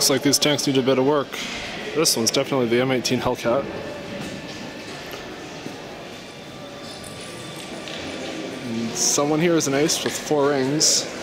Looks like these tanks need a bit of work. This one's definitely the M18 Hellcat. And someone here is an ace with four rings.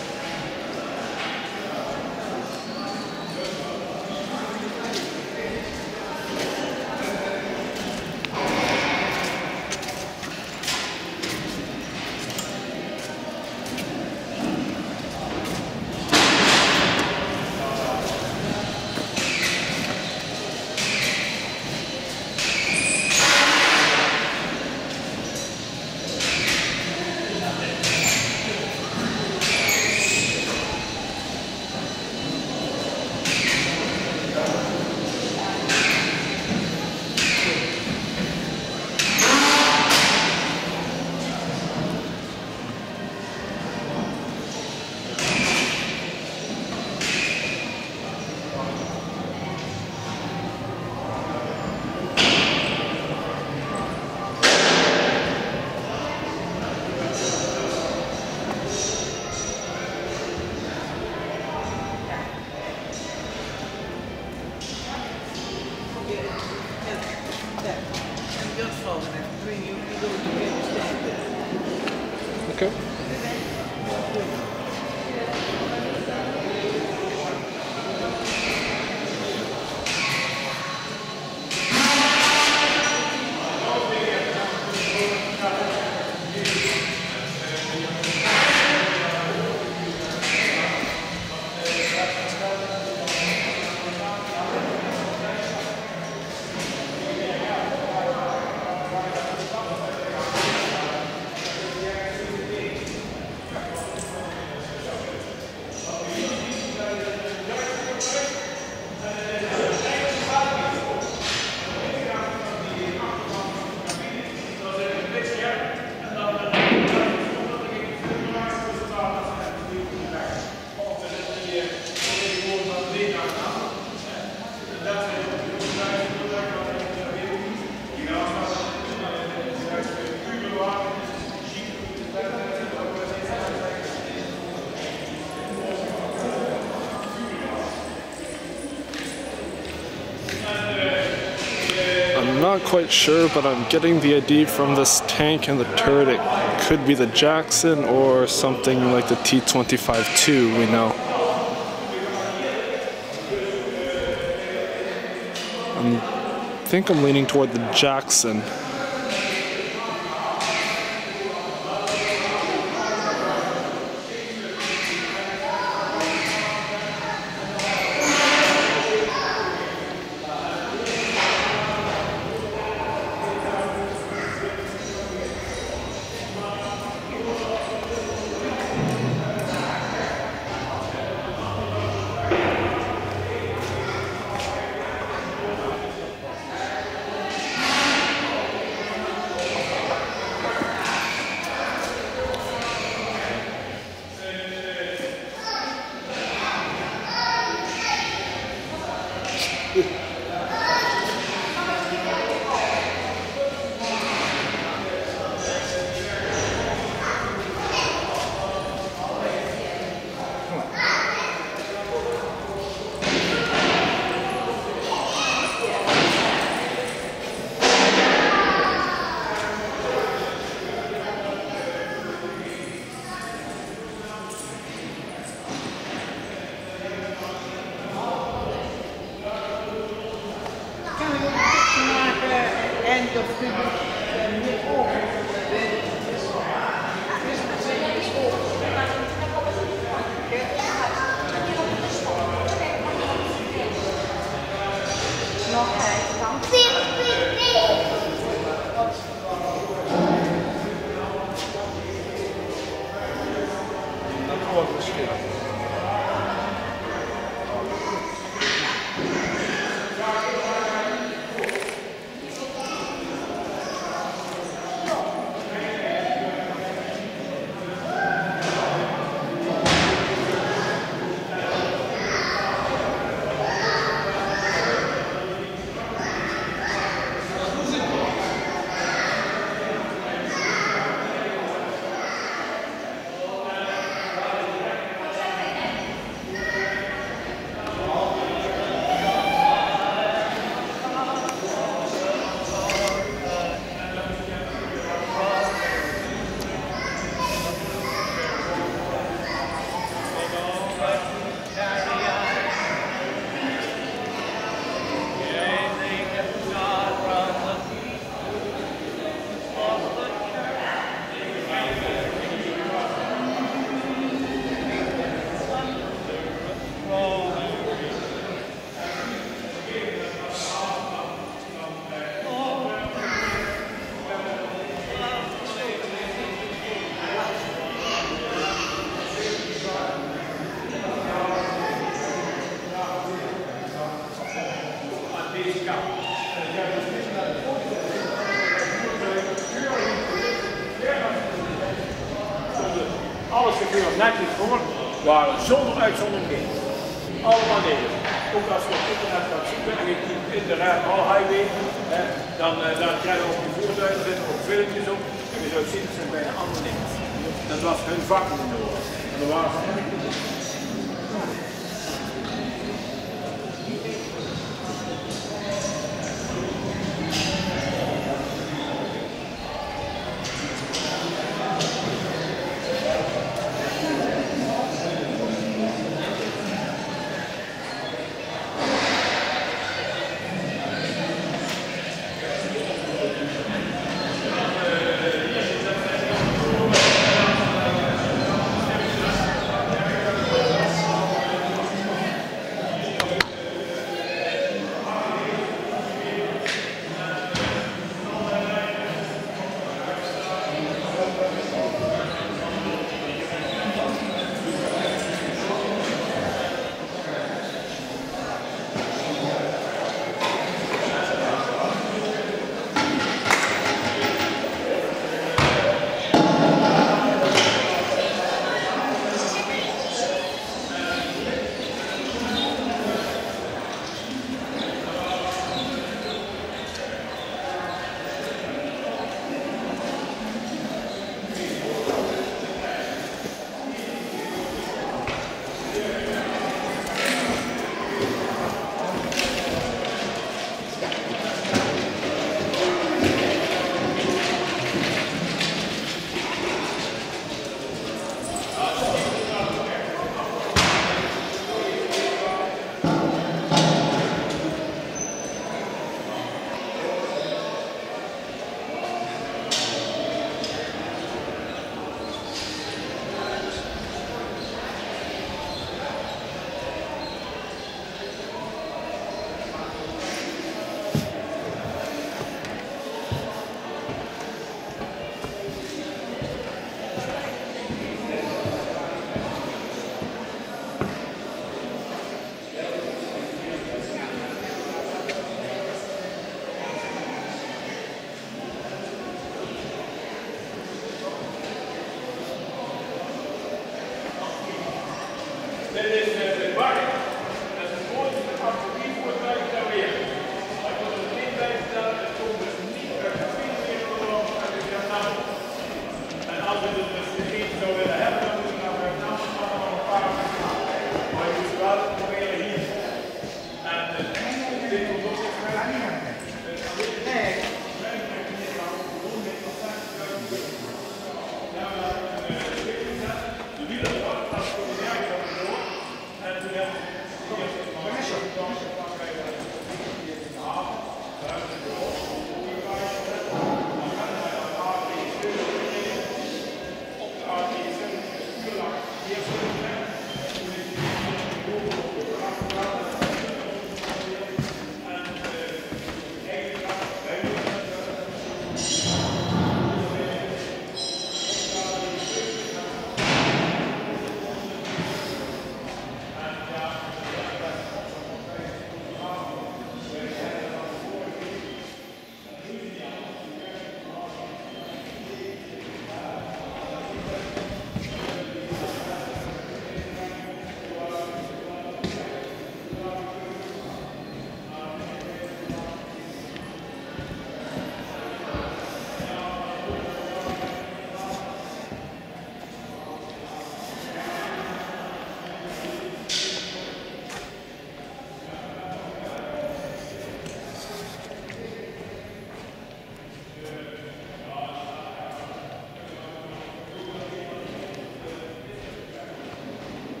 Not quite sure, but I'm getting the idea from this tank and the turret it could be the Jackson or something like the T-25-2 we know. I think I'm leaning toward the Jackson. Alles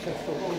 Cristo.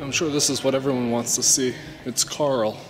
I'm sure this is what everyone wants to see. It's Carl.